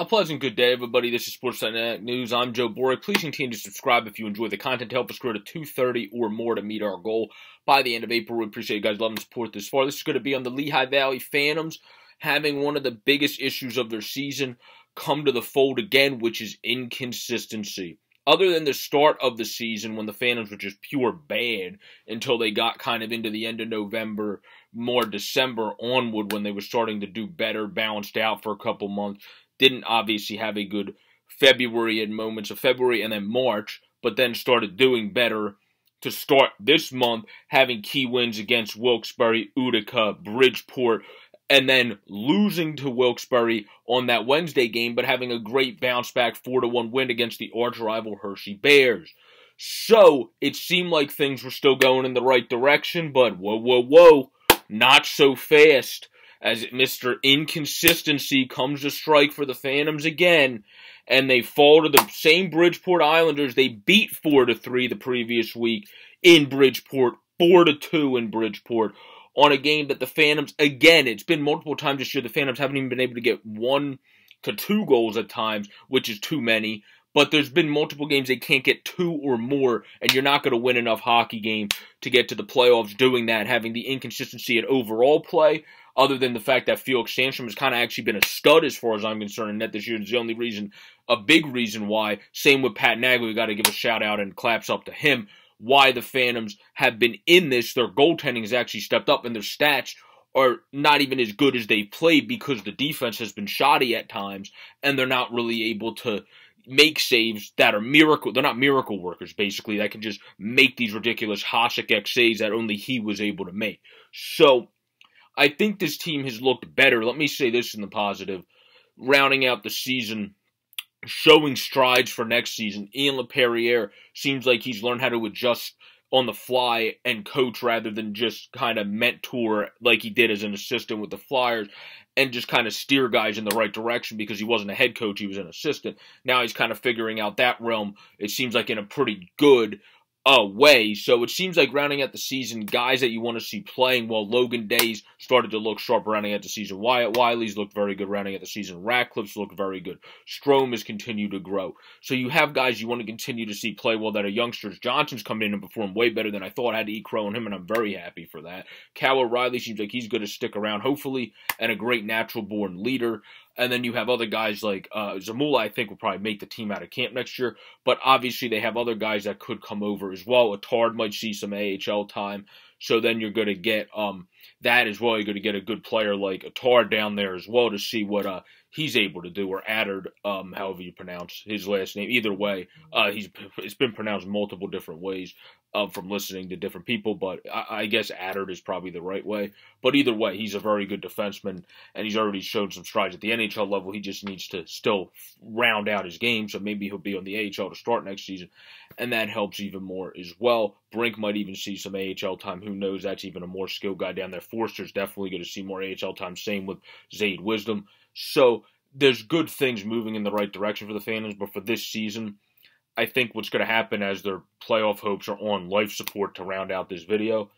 A pleasant good day, everybody. This is Sports.net News. I'm Joe Boric. Please continue to subscribe if you enjoy the content help us grow to 230 or more to meet our goal by the end of April. We appreciate you guys loving the support this far. This is going to be on the Lehigh Valley Phantoms having one of the biggest issues of their season come to the fold again, which is inconsistency. Other than the start of the season when the Phantoms were just pure bad until they got kind of into the end of November, more December onward when they were starting to do better, balanced out for a couple months didn't obviously have a good February and moments of February and then March, but then started doing better to start this month, having key wins against Wilkes-Barre, Utica, Bridgeport, and then losing to Wilkes-Barre on that Wednesday game, but having a great bounce back 4 to 1 win against the arch rival Hershey Bears. So it seemed like things were still going in the right direction, but whoa, whoa, whoa, not so fast as Mr. Inconsistency comes to strike for the Phantoms again, and they fall to the same Bridgeport Islanders they beat 4 to 3 the previous week in Bridgeport, 4 to 2 in Bridgeport on a game that the Phantoms again, it's been multiple times this year the Phantoms haven't even been able to get one to two goals at times, which is too many. But there's been multiple games they can't get two or more, and you're not going to win enough hockey games to get to the playoffs doing that, having the inconsistency in overall play, other than the fact that Felix Sandstrom has kind of actually been a stud as far as I'm concerned in net this year. It's the only reason, a big reason why. Same with Pat Nagle. We got to give a shout out and claps up to him. Why the Phantoms have been in this. Their goaltending has actually stepped up, and their stats are not even as good as they've played because the defense has been shoddy at times, and they're not really able to make saves that are miracle. They're not miracle workers, basically, that can just make these ridiculous Hasek X saves that only he was able to make. So I think this team has looked better. Let me say this in the positive. Rounding out the season, showing strides for next season. Ian LaPerriere seems like he's learned how to adjust on the fly and coach rather than just kind of mentor like he did as an assistant with the Flyers and just kind of steer guys in the right direction because he wasn't a head coach, he was an assistant. Now he's kind of figuring out that realm. It seems like in a pretty good away. So it seems like rounding out the season, guys that you want to see playing well. Logan Days started to look sharp rounding out the season. Wyatt Wylie's looked very good rounding out the season. Ratcliffe's looked very good. Strome has continued to grow. So you have guys you want to continue to see play well that are youngsters. Johnson's come in and performed way better than I thought. I had to eat crow on him, and I'm very happy for that. Cal O'Reilly seems like he's going to stick around, hopefully, and a great natural born leader. And then you have other guys like uh, Zamula, I think, will probably make the team out of camp next year. But obviously, they have other guys that could come over as well. Attard might see some AHL time. So then you're going to get um, that as well. You're going to get a good player like Attard down there as well to see what uh, he's able to do, or Adard, um, however you pronounce his last name. Either way, uh, he's it's been pronounced multiple different ways uh, from listening to different people, but I, I guess Adard is probably the right way. But either way, he's a very good defenseman, and he's already shown some strides at the NHL level. He just needs to still round out his game, so maybe he'll be on the AHL to start next season, and that helps even more as well. Brink might even see some AHL time. Who knows? That's even a more skilled guy down there. Foerster's definitely going to see more AHL time. Same with Zayde Wisdom. So there's good things moving in the right direction for the Phantoms, but for this season, I think what's going to happen as their playoff hopes are on life support to round out this video,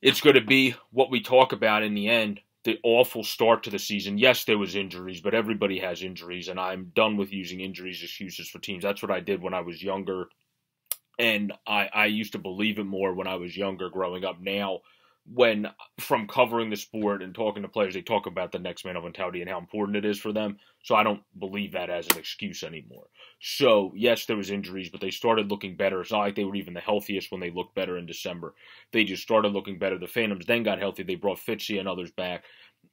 it's going to be what we talk about in the end the awful start to the season. Yes, there was injuries, but everybody has injuries, and I'm done with using injuries excuses for teams. That's what I did when I was younger, and I, I used to believe it more when I was younger growing up. Now, when from covering the sport and talking to players, they talk about the next man of mentality and how important it is for them. So I don't believe that as an excuse anymore. So yes, there was injuries, but they started looking better. It's not like they were even the healthiest when they looked better in December. They just started looking better. The Phantoms then got healthy. They brought Fitzy and others back.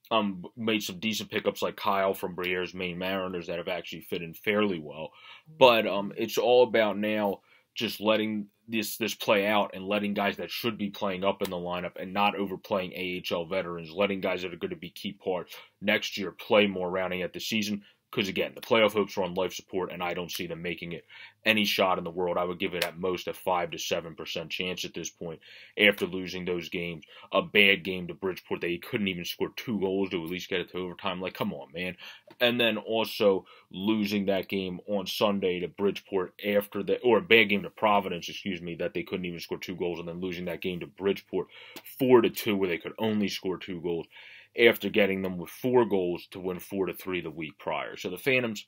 Um, made some decent pickups like Kyle from Briere's Maine Mariners that have actually fit in fairly well. But um, it's all about now just letting this this play out and letting guys that should be playing up in the lineup and not overplaying AHL veterans, letting guys that are going to be key parts next year play more rounding at the season because again, the playoff hopes are on life support, and I don't see them making it any shot in the world. I would give it at most a five to seven percent chance at this point after losing those games. A bad game to Bridgeport, they couldn't even score two goals to at least get it to overtime. Like, come on, man. And then also losing that game on Sunday to Bridgeport after the or a bad game to Providence, excuse me, that they couldn't even score two goals, and then losing that game to Bridgeport four to two, where they could only score two goals after getting them with four goals to win four to three the week prior. So the Phantoms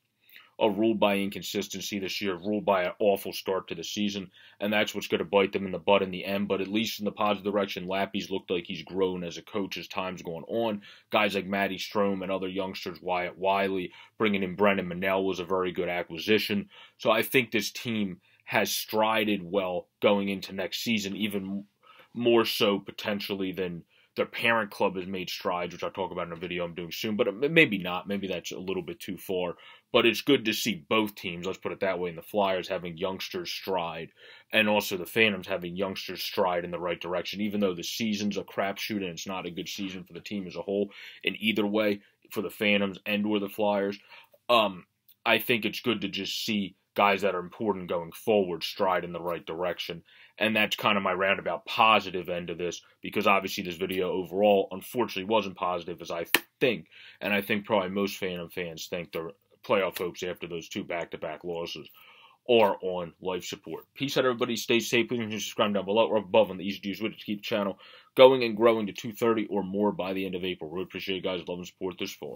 are ruled by inconsistency this year, ruled by an awful start to the season, and that's what's going to bite them in the butt in the end. But at least in the positive direction, Lappy's looked like he's grown as a coach as time's going on. Guys like Matty Strome and other youngsters, Wyatt Wylie, bringing in Brendan Manel was a very good acquisition. So I think this team has strided well going into next season, even more so potentially than their parent club has made strides, which I'll talk about in a video I'm doing soon, but maybe not. Maybe that's a little bit too far. But it's good to see both teams, let's put it that way, in the Flyers having youngsters stride, and also the Phantoms having youngsters stride in the right direction, even though the season's a crapshoot and it's not a good season for the team as a whole. In either way, for the Phantoms and or the Flyers, um, I think it's good to just see guys that are important going forward stride in the right direction. And that's kind of my roundabout positive end of this because obviously this video overall unfortunately wasn't positive as I think. And I think probably most Phantom fans think the playoff hopes after those two back to back losses are on life support. Peace out, everybody. Stay safe. Please subscribe down below or above on the Easy to Use widget to keep the channel going and growing to 230 or more by the end of April. Really appreciate you guys' love and support this far.